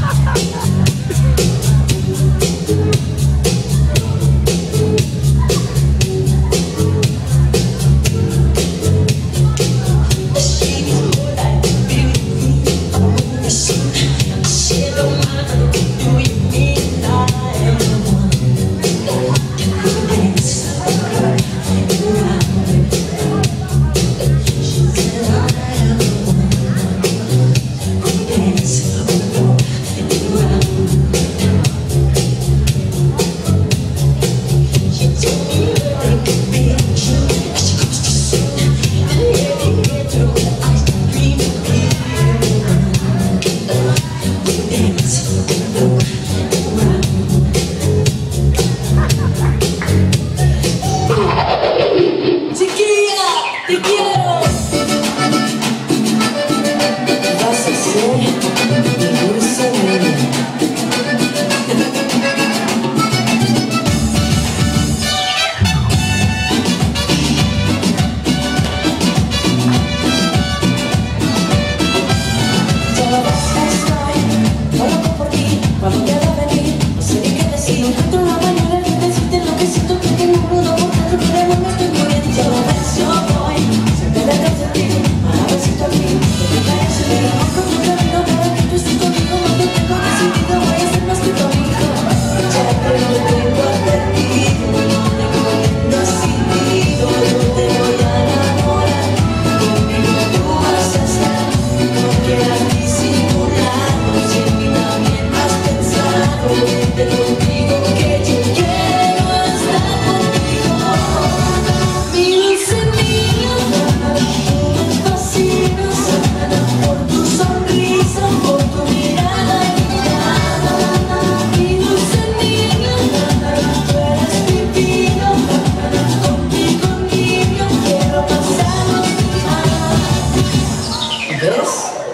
Ha ha ha ha! this?